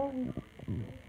Oh.